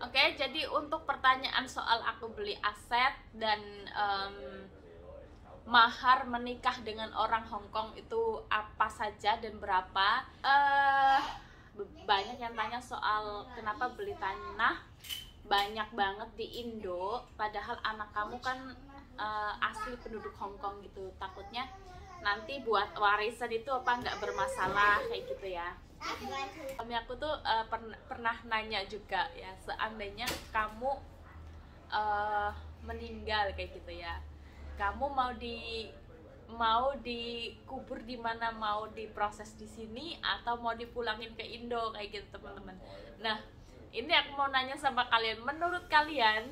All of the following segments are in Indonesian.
Oke, jadi untuk pertanyaan soal aku beli aset dan em, mahar menikah dengan orang Hong Kong itu apa saja dan berapa? Eh banyak yang tanya soal kenapa beli tanah banyak banget di Indo, padahal anak kamu kan eh, asli penduduk Hong Kong gitu. Takutnya nanti buat warisan itu apa nggak bermasalah kayak gitu ya. Suami aku tuh eh, pern- pernah nanya juga ya, seandainya kamu eh, meninggal kayak gitu ya, kamu mau di mau dikubur di mana mau diproses di sini atau mau dipulangin ke Indo kayak gitu teman-teman. Nah ini aku mau nanya sama kalian, menurut kalian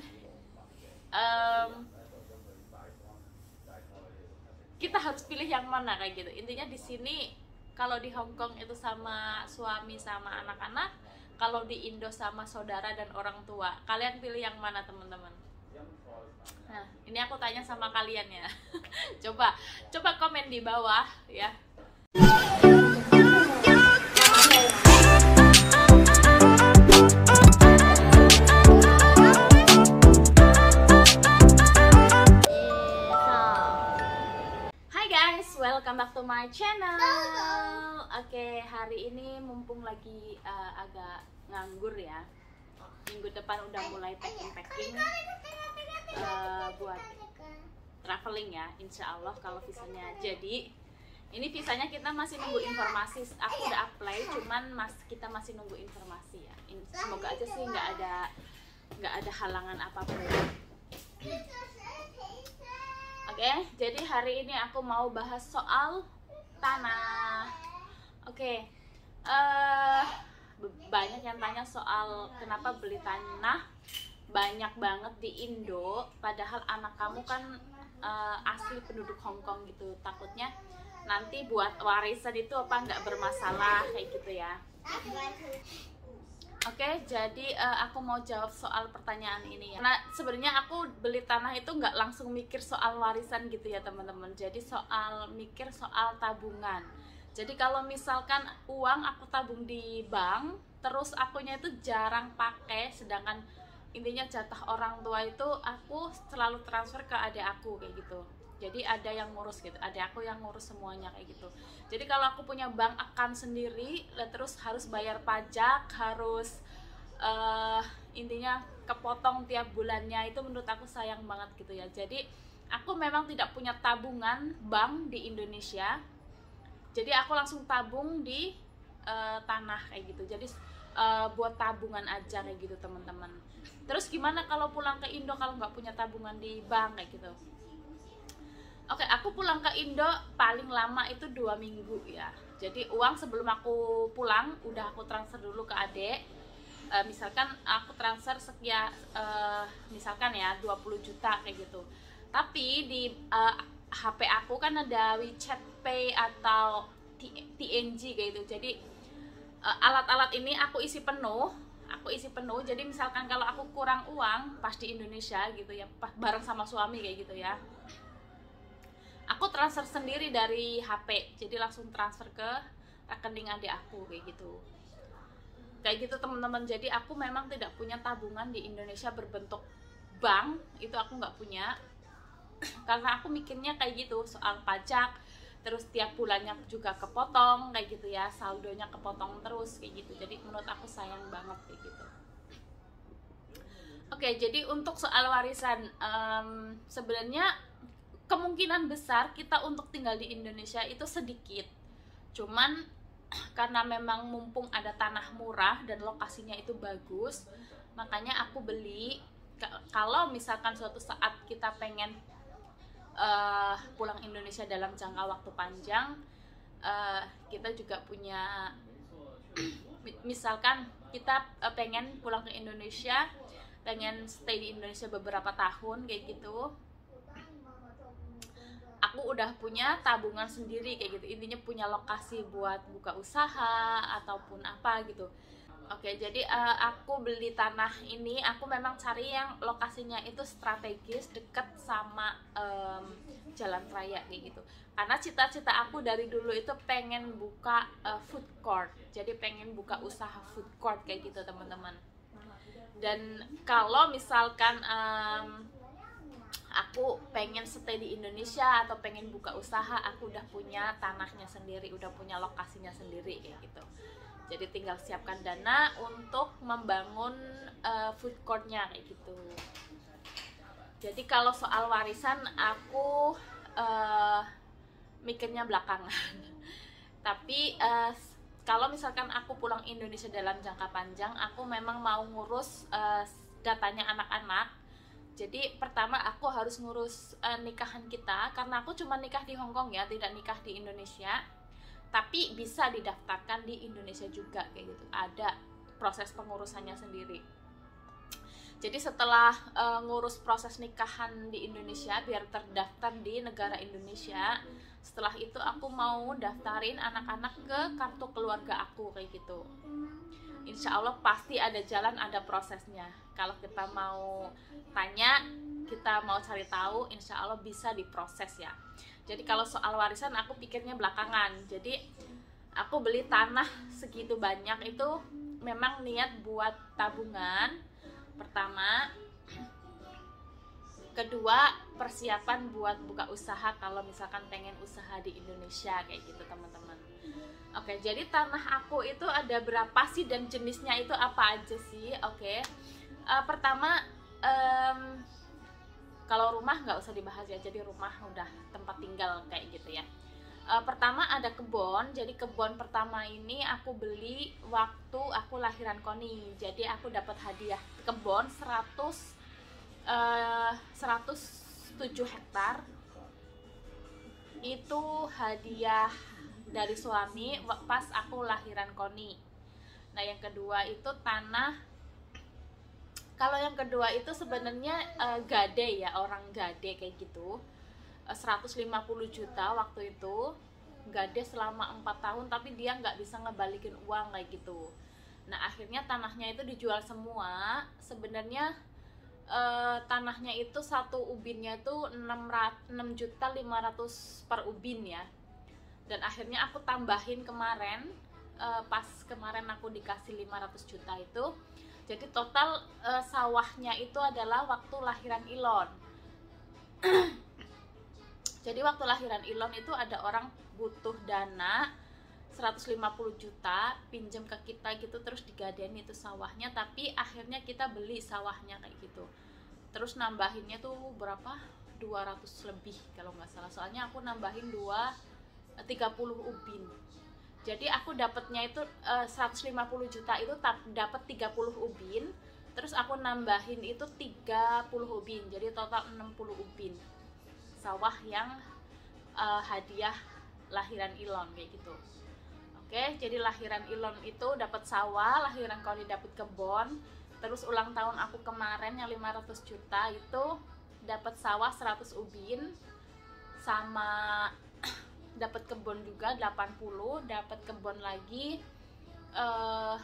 em, kita harus pilih yang mana kayak gitu. Intinya di sini kalau di Hong Kong itu sama suami sama anak-anak, kalau di Indo sama saudara dan orang tua. Kalian pilih yang mana teman-teman? Nah, ini aku tanya sama kalian ya. coba, coba komen di bawah ya. To my channel. Oke, hari ini mumpung lagi uh, agak nganggur ya. Minggu depan udah mulai packing-packing uh, buat traveling ya, insya Allah kalau visanya jadi. Ini visanya kita masih nunggu informasi. Aku udah apply, cuman mas kita masih nunggu informasi ya. Semoga aja sih nggak ada nggak ada halangan apa pun. Oke, jadi hari ini aku mau bahas soal tanah. Oke, eh banyak yang tanya soal kenapa beli tanah banyak banget di Indo, padahal anak kamu kan eh, asli penduduk Hong Kong gitu. Takutnya nanti buat warisan itu apa nggak bermasalah kayak gitu ya. Oke, jadi eh, aku mau jawab soal pertanyaan ini ya. Nah, sebenarnya aku beli tanah itu nggak langsung mikir soal warisan gitu ya teman-teman. Jadi soal mikir soal tabungan. Jadi kalau misalkan uang aku tabung di bank, terus akunya itu jarang pakai, sedangkan intinya jatah orang tua itu aku selalu transfer ke adik aku kayak gitu. Jadi ada yang ngurus gitu, ada aku yang ngurus semuanya kayak gitu. Jadi kalau aku punya bank account sendiri, terus harus bayar pajak, harus eh intinya kepotong tiap bulannya itu menurut aku sayang banget gitu ya. Jadi aku memang tidak punya tabungan bank di Indonesia. Jadi aku langsung tabung di eh, tanah kayak gitu. Jadi eh, buat tabungan aja kayak gitu teman-teman. Terus gimana kalau pulang ke Indo kalau nggak punya tabungan di bank kayak gitu? Oke, aku pulang ke Indo paling lama itu dua minggu ya. Jadi uang sebelum aku pulang udah aku transfer dulu ke adek. Eh, misalkan aku transfer sekian, eh, misalkan ya 20 juta kayak gitu. Tapi di eh, HP aku kan ada WeChat Pay atau TNG kayak gitu. Jadi alat-alat ini aku isi penuh aku isi penuh jadi misalkan kalau aku kurang uang pas di Indonesia gitu ya bareng sama suami kayak gitu ya aku transfer sendiri dari HP jadi langsung transfer ke rekening adik aku kayak gitu. Kayak gitu teman-teman. Jadi aku memang tidak punya tabungan di Indonesia berbentuk bank itu aku nggak punya. Karena aku mikirnya kayak gitu soal pajak terus tiap bulannya juga kepotong kayak gitu ya saldonya kepotong terus kayak gitu. Jadi menurut aku sayang banget kayak gitu. Oke jadi untuk soal warisan em, sebenarnya kemungkinan besar kita untuk tinggal di Indonesia itu sedikit. Cuman karena memang mumpung ada tanah murah dan lokasinya itu bagus makanya aku beli Ka- kalau misalkan suatu saat kita pengen eh, pulang Indonesia dalam jangka waktu panjang eh, kita juga punya mi- misalkan kita eh, pengen pulang ke Indonesia pengen stay di Indonesia beberapa tahun kayak gitu aku udah punya tabungan sendiri kayak gitu. Intinya punya lokasi buat buka usaha ataupun apa gitu. Oke jadi eh, aku beli tanah ini aku memang cari yang lokasinya itu strategis deket sama em, jalan raya kayak gitu. Karena cita-cita aku dari dulu itu pengen buka eh, food court. Jadi pengen buka usaha food court kayak gitu teman-teman. Dan kalau misalkan um, aku pengen stay di Indonesia atau pengen buka usaha aku udah punya tanahnya sendiri udah punya lokasinya sendiri kayak gitu. Jadi tinggal siapkan dana untuk membangun uh, food courtnya kayak gitu. Jadi kalau soal warisan aku uh, mikirnya belakangan. Tapi uh, kalau misalkan aku pulang Indonesia dalam jangka panjang aku memang mau ngurus uh, datanya anak-anak jadi pertama aku harus ngurus uh, nikahan kita karena aku cuma nikah di Hong Kong ya tidak nikah di Indonesia. Tapi bisa didaftarkan di Indonesia juga kayak gitu. Ada proses pengurusannya sendiri. Jadi setelah uh, ngurus proses nikahan di Indonesia biar terdaftar di negara Indonesia setelah itu aku mau daftarin anak-anak ke kartu keluarga aku kayak gitu. Insya Allah pasti ada jalan ada prosesnya kalau kita mau tanya kita mau cari tahu insya Allah bisa diproses ya. Jadi kalau soal warisan aku pikirnya belakangan. Jadi aku beli tanah segitu banyak itu memang niat buat tabungan pertama. Kedua persiapan buat buka usaha kalau misalkan pengen usaha di Indonesia kayak gitu teman-teman. Oke, jadi tanah aku itu ada berapa sih dan jenisnya itu apa aja sih? Oke, uh, pertama um, kalau rumah nggak usah dibahas ya, jadi rumah udah tempat tinggal kayak gitu ya. Uh, pertama ada kebun, jadi kebun pertama ini aku beli waktu aku lahiran Koni, jadi aku dapat hadiah kebun 100 uh, 107 hektar itu hadiah dari suami pas aku lahiran Koni. Nah, yang kedua itu tanah kalau yang kedua itu sebenarnya uh, gade ya, orang gade kayak gitu. Uh, eh, 150 juta waktu itu gade selama empat tahun tapi dia nggak bisa ngebalikin uang kayak gitu. Nah, akhirnya tanahnya itu dijual semua. Sebenarnya uh, tanahnya itu satu ubinnya itu 6 juta 500 per ubin ya dan akhirnya aku tambahin kemarin uh, pas kemarin aku dikasih 500 juta itu jadi total uh, sawahnya itu adalah waktu lahiran Ilon jadi waktu lahiran Ilon itu ada orang butuh dana 150 juta pinjam ke kita gitu terus digadein itu sawahnya tapi akhirnya kita beli sawahnya kayak gitu. Terus nambahinnya tuh berapa? 200 lebih kalau nggak salah. Soalnya aku nambahin dua 30 ubin jadi aku dapatnya itu uh, eh, 150 juta itu dapat 30 ubin. Terus aku nambahin itu 30 ubin jadi total 60 ubin. Sawah yang uh, hadiah lahiran Ilon kayak gitu. Oke jadi lahiran Ilon itu dapat sawah lahiran Koni dapat kebon. Terus ulang tahun aku kemarin yang 500 juta itu dapat sawah 100 ubin sama dapat kebun juga 80 dapat kebun lagi eh, uh,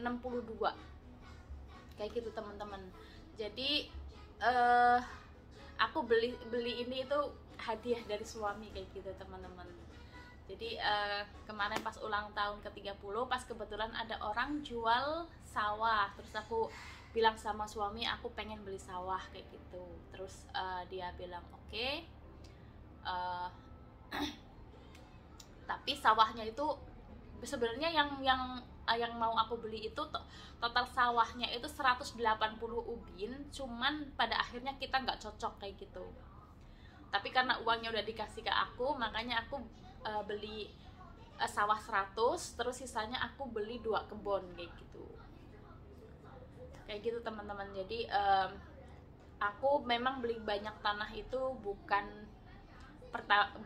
62 kayak gitu teman-teman. Jadi uh, aku beli beli ini itu hadiah dari suami kayak gitu teman-teman. Jadi uh, kemarin pas ulang tahun ke-30 pas kebetulan ada orang jual sawah. Terus aku bilang sama suami aku pengen beli sawah kayak gitu. Terus uh, dia bilang oke. Okay. uh, tapi sawahnya itu sebenarnya yang yang eh, yang mau aku beli itu total sawahnya itu 180 ubin cuman pada akhirnya kita nggak cocok kayak gitu. Tapi karena uangnya udah dikasih ke aku makanya aku uh, beli uh, sawah 100 terus sisanya aku beli dua kebun kayak gitu. Kayak gitu teman-teman. Jadi um, aku memang beli banyak tanah itu bukan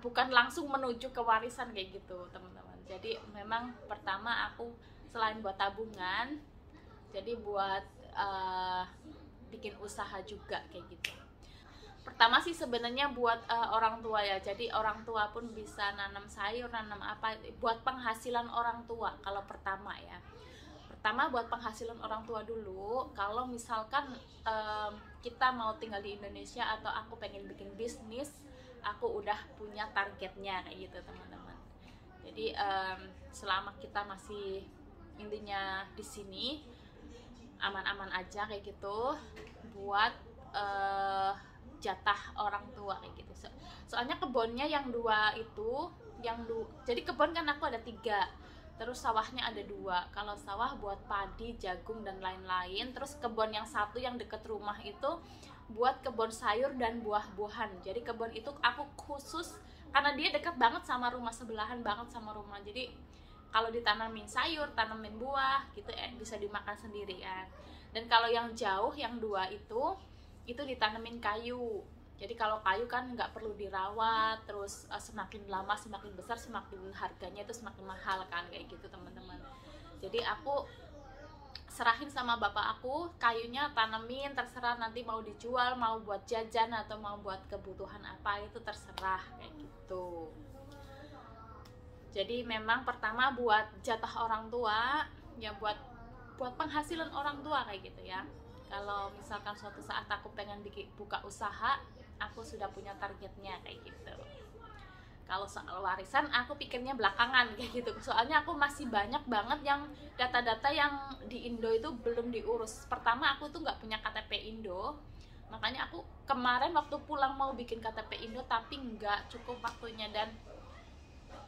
bukan langsung menuju ke warisan kayak gitu teman-teman. Jadi memang pertama aku selain buat tabungan jadi buat uh, bikin usaha juga kayak gitu. Pertama sih sebenarnya buat uh, orang tua ya. Jadi orang tua pun bisa nanam sayur nanam apa buat penghasilan orang tua kalau pertama ya. Pertama buat penghasilan orang tua dulu kalau misalkan um, kita mau tinggal di Indonesia atau aku pengen bikin bisnis aku udah punya targetnya kayak gitu teman-teman. Jadi um, selama kita masih intinya di sini aman-aman aja kayak gitu buat uh, jatah orang tua kayak gitu. So, soalnya kebunnya yang dua itu yang du jadi kebun kan aku ada tiga terus sawahnya ada dua. Kalau sawah buat padi jagung dan lain-lain terus kebun yang satu yang deket rumah itu buat kebun sayur dan buah-buahan. Jadi kebun itu aku khusus karena dia dekat banget sama rumah sebelahan banget sama rumah. Jadi kalau ditanamin sayur tanamin buah gitu eh, bisa dimakan sendiri kan dan kalau yang jauh yang dua itu itu ditanemin kayu. Jadi kalau kayu kan nggak perlu dirawat terus uh, semakin lama semakin besar semakin harganya itu semakin mahal kan kayak gitu teman-teman. Jadi aku serahin sama bapak aku kayunya tanemin terserah nanti mau dijual mau buat jajan atau mau buat kebutuhan apa itu terserah kayak gitu. Jadi memang pertama buat jatah orang tua ya buat buat penghasilan orang tua kayak gitu ya. Kalau misalkan suatu saat aku pengen bikin buka usaha aku sudah punya targetnya kayak gitu kalau soal warisan aku pikirnya belakangan kayak gitu. Soalnya aku masih banyak banget yang data-data yang di Indo itu belum diurus. Pertama aku tuh nggak punya KTP Indo. Makanya aku kemarin waktu pulang mau bikin KTP Indo tapi nggak cukup waktunya. Dan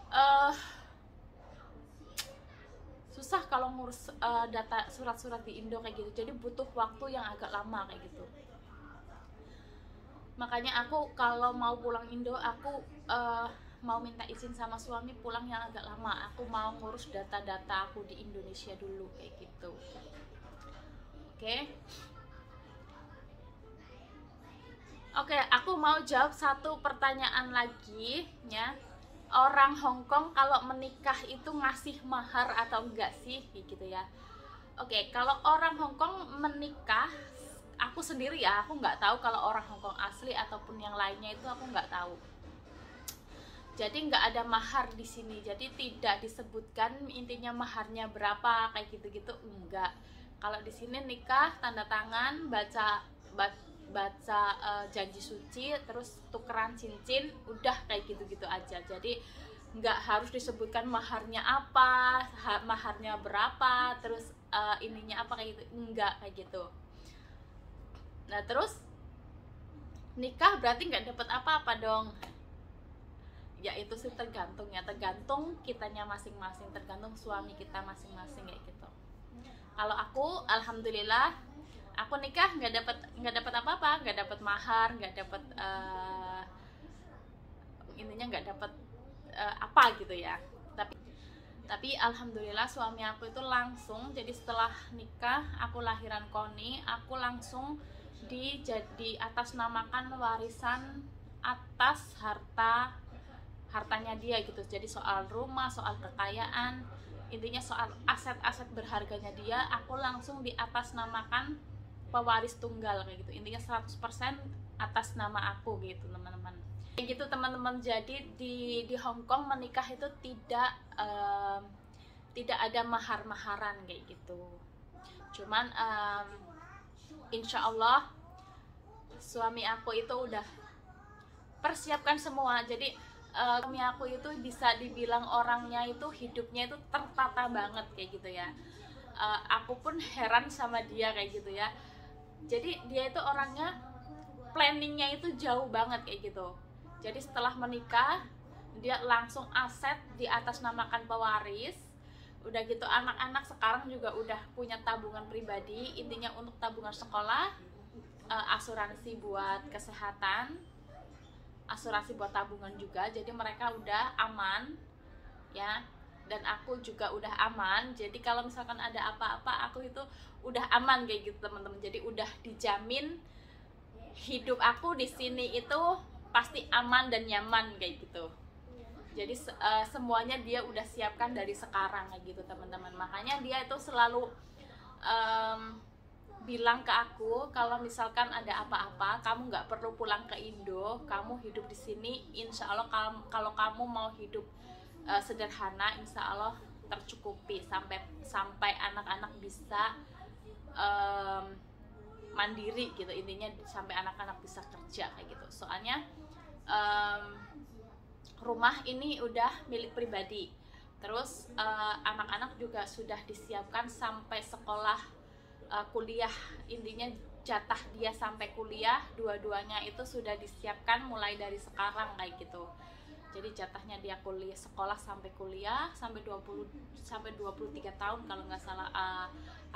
uh, susah kalau ngurus uh, data surat-surat di Indo kayak gitu. Jadi butuh waktu yang agak lama kayak gitu. Makanya aku kalau mau pulang Indo aku uh, mau minta izin sama suami pulang yang agak lama. Aku mau ngurus data-data aku di Indonesia dulu kayak gitu. Oke? Okay. Oke, okay, aku mau jawab satu pertanyaan lagi ya. Orang Hong Kong kalau menikah itu ngasih mahar atau enggak sih? Gitu ya. Oke kalau orang Hong Kong menikah aku sendiri ya aku nggak tahu kalau orang Hong Kong asli ataupun yang lainnya itu aku nggak tahu jadi nggak ada mahar di sini. Jadi tidak disebutkan intinya maharnya berapa kayak gitu-gitu. Enggak kalau di sini nikah tanda tangan baca baca uh, janji suci terus tukeran cincin udah kayak gitu-gitu aja. Jadi nggak harus disebutkan maharnya apa maharnya berapa terus uh, ininya apa kayak gitu. Enggak kayak gitu. Nah terus nikah berarti nggak dapat apa-apa dong ya itu sih tergantung ya tergantung kitanya masing-masing tergantung suami kita masing-masing kayak gitu. Kalau aku alhamdulillah aku nikah nggak dapat nggak dapat apa-apa nggak dapat mahar nggak dapat uh, intinya nggak dapat uh, apa gitu ya. Tapi tapi alhamdulillah suami aku itu langsung jadi setelah nikah aku lahiran Koni aku langsung di jadi atas namakan warisan atas harta hartanya dia gitu. Jadi soal rumah soal kekayaan intinya soal aset-aset berharganya dia aku langsung di atas namakan pewaris tunggal kayak gitu. Intinya 100% atas nama aku gitu teman-teman. Kayak gitu teman-teman. Jadi di di Hong Kong menikah itu tidak um, tidak ada mahar-maharan kayak gitu. Cuman um, insya Allah suami aku itu udah persiapkan semua. Jadi uh, suami aku itu bisa dibilang orangnya itu hidupnya itu tertata banget kayak gitu ya. Uh, aku pun heran sama dia kayak gitu ya. Jadi dia itu orangnya planningnya itu jauh banget kayak gitu. Jadi setelah menikah dia langsung aset di atas namakan pewaris. Udah gitu anak-anak sekarang juga udah punya tabungan pribadi. Intinya untuk tabungan sekolah uh, asuransi buat kesehatan asuransi buat tabungan juga jadi mereka udah aman ya. Dan aku juga udah aman jadi kalau misalkan ada apa-apa aku itu udah aman kayak gitu teman-teman. Jadi udah dijamin hidup aku di sini itu pasti aman dan nyaman kayak gitu. Jadi uh, semuanya dia udah siapkan dari sekarang kayak gitu teman-teman. Makanya dia itu selalu um, bilang ke aku kalau misalkan ada apa-apa kamu nggak perlu pulang ke Indo kamu hidup di sini insya Allah kalau kamu mau hidup uh, sederhana insya Allah tercukupi sampai sampai anak-anak bisa um, mandiri gitu. Intinya sampai anak-anak bisa kerja kayak gitu. Soalnya um, rumah ini udah milik pribadi. Terus anak anak-anak juga sudah disiapkan sampai sekolah uh, kuliah intinya jatah dia sampai kuliah dua-duanya itu sudah disiapkan mulai dari sekarang kayak gitu. Jadi jatahnya dia kuliah sekolah sampai kuliah sampai 20 sampai 23 tahun kalau nggak salah uh,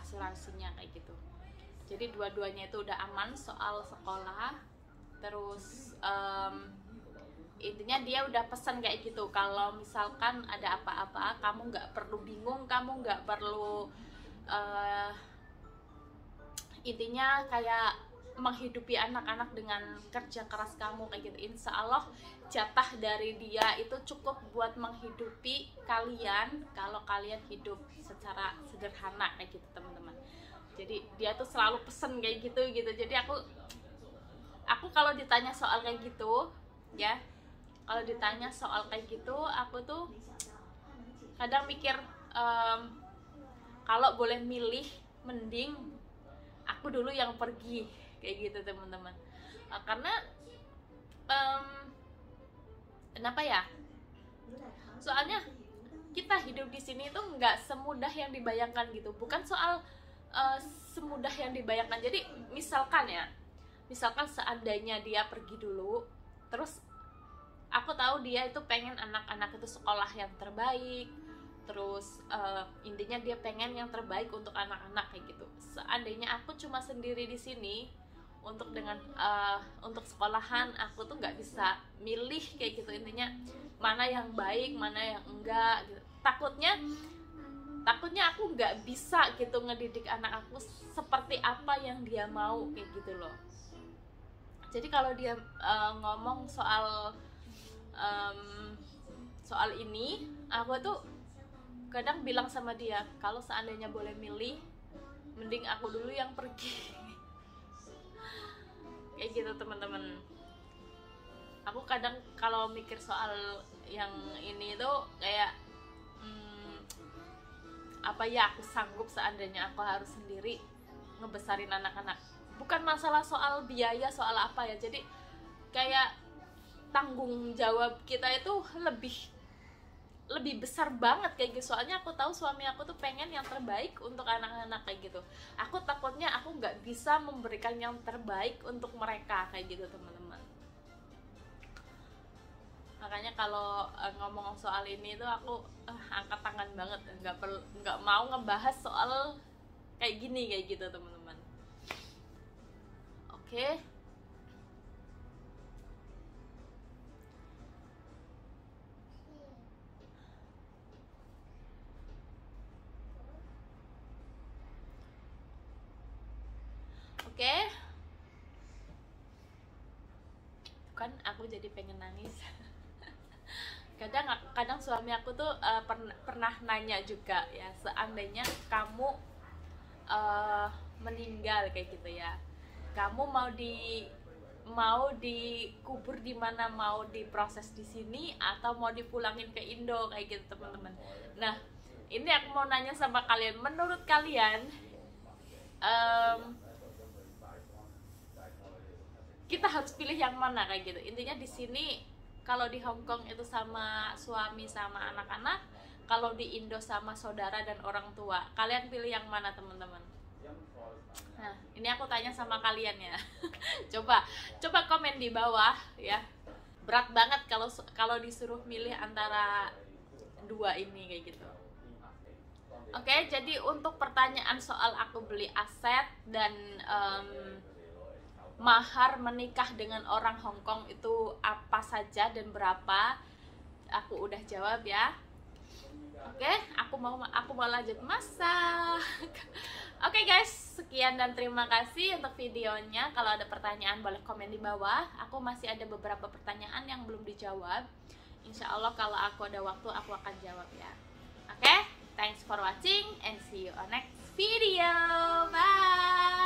asuransinya kayak gitu. Jadi dua-duanya itu udah aman soal sekolah. Terus um, intinya dia udah pesan kayak gitu kalau misalkan ada apa-apa kamu nggak perlu bingung kamu nggak perlu uh, intinya kayak menghidupi anak-anak dengan kerja keras kamu kayak gitu. Insya Allah jatah dari dia itu cukup buat menghidupi kalian kalau kalian hidup secara sederhana kayak gitu teman-teman. Jadi dia tuh selalu pesen kayak gitu gitu. Jadi aku aku kalau ditanya soal kayak gitu ya kalau ditanya soal kayak gitu aku tuh kadang mikir um, kalau boleh milih mending aku dulu yang pergi. Kayak gitu teman-teman. Uh, karena um, kenapa ya? Soalnya kita hidup di sini tuh nggak semudah yang dibayangkan gitu. Bukan soal uh, semudah yang dibayangkan. Jadi misalkan ya misalkan seandainya dia pergi dulu terus aku tahu dia itu pengen anak-anak itu sekolah yang terbaik terus uh, intinya dia pengen yang terbaik untuk anak-anak kayak gitu. Seandainya aku cuma sendiri di sini untuk dengan uh, untuk sekolahan aku tuh nggak bisa milih kayak gitu. Intinya mana yang baik mana yang enggak gitu. takutnya takutnya aku nggak bisa gitu ngedidik anak aku seperti apa yang dia mau kayak gitu loh. Jadi kalau dia uh, ngomong soal um, soal ini aku tuh kadang bilang sama dia kalau seandainya boleh milih mending aku dulu yang pergi. Kayak gitu teman-teman. Aku kadang kalau mikir soal yang ini tuh kayak hmm, apa ya aku sanggup seandainya aku harus sendiri ngebesarin anak-anak. Bukan masalah soal biaya soal apa ya. Jadi kayak tanggung jawab kita itu lebih lebih besar banget kayak gitu. Soalnya aku tahu suami aku tuh pengen yang terbaik untuk anak-anak kayak gitu. Aku takutnya aku nggak bisa memberikan yang terbaik untuk mereka kayak gitu teman-teman. Makanya kalau uh, ngomong soal ini tuh aku uh, angkat tangan banget. Nggak perlu nggak mau ngebahas soal kayak gini kayak gitu teman-teman. Oke. okay. Oke. Kan aku jadi pengen nangis. Kadang kadang suami aku tuh uh, pernah nanya juga ya seandainya kamu uh, meninggal kayak gitu ya. Kamu mau di mau dikubur di mana? Mau diproses di sini atau mau dipulangin ke Indo? Kayak gitu teman-teman. Nah ini aku mau nanya sama kalian. Menurut kalian um, kita harus pilih yang mana kayak gitu. Intinya di sini kalau di Hong Kong itu sama suami sama anak-anak kalau di Indo sama saudara dan orang tua kalian pilih yang mana teman-teman? Nah ini aku tanya sama kalian ya. Coba coba komen di bawah ya. Berat banget kalau kalau disuruh milih antara dua ini kayak gitu. Oke, jadi untuk pertanyaan soal aku beli aset dan um, mahar menikah dengan orang Hong Kong itu apa saja dan berapa? Aku udah jawab ya. Oke aku mau aku mau lanjut masak. Oke guys sekian dan terima kasih untuk videonya. Kalau ada pertanyaan boleh komen di bawah. Aku masih ada beberapa pertanyaan yang belum dijawab. Insya Allah kalau aku ada waktu aku akan jawab ya. Oke thanks for watching and see you on next video. Bye